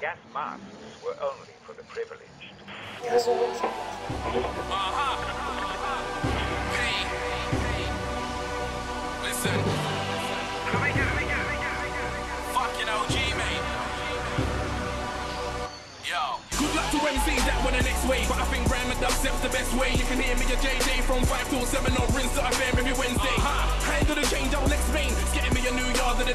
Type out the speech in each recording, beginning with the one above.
Gas masks were only for the privileged. Listen. Fucking OG, mate. Yo. Good luck to MCs that were the next wave, but I think grime and dubstep's the best way. You can hear me a JJ from 5 till 7 on rinse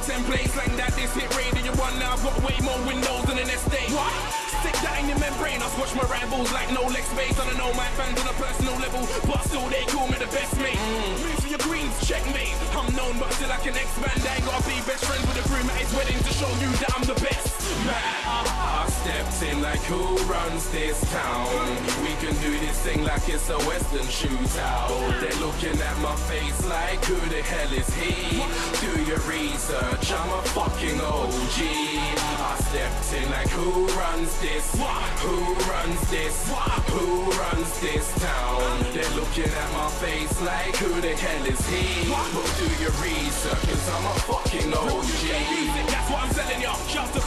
new yard of the template. Slang that this hit radio one now. I've got way more windows than an estate. What? Stick that in your membrane. I squash my rivals like no leg space. I don't know my fans on a personal level, but still they call me the best mate. Mm. Move for your greens, checkmate. I'm known, but still I can expand. I ain't gotta be best friends with the groom at his wedding to show you that I'm who runs this town? We can do this thing like it's a western shootout. They're looking at my face like who the hell is he? Do your research, I'm a fucking OG. I stepped in like who runs this? Who runs this? Who runs this town? They're looking at my face like who the hell is he? But do your research, cause I'm a fucking OG.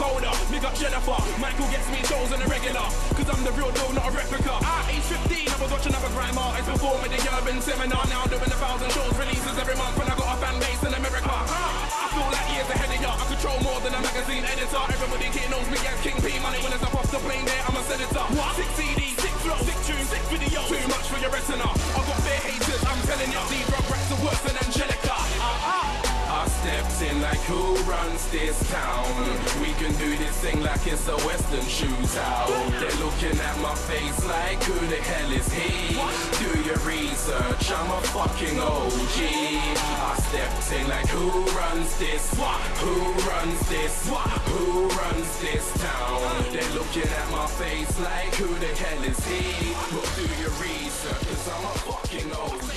Coda, big up Jennifer. Michael gets me shows on the regular, cause I'm the real deal, not a replica. At age 15, I was watching other grime artists perform at the urban seminar. Now doing a thousand shows, releases every month, and I got a fan base in America. Uh, I feel like years ahead of ya. I control more than a magazine editor. Everybody here knows me as King P. Money when I step off the plane there, I'm a senator. What? Six CDs, six flow, six tunes, six videos. Too much for your retina. I got bare haters, I'm telling ya. These rap rats are worse than Angelica. Stepped in like who runs this town? We can do this thing like it's a western shootout. They're looking at my face like who the hell is he? Do your research, I'm a fucking OG. I stepped in like who runs this? Who runs this? Who runs this town? They're looking at my face like who the hell is he? But do your research, cause I'm a fucking OG.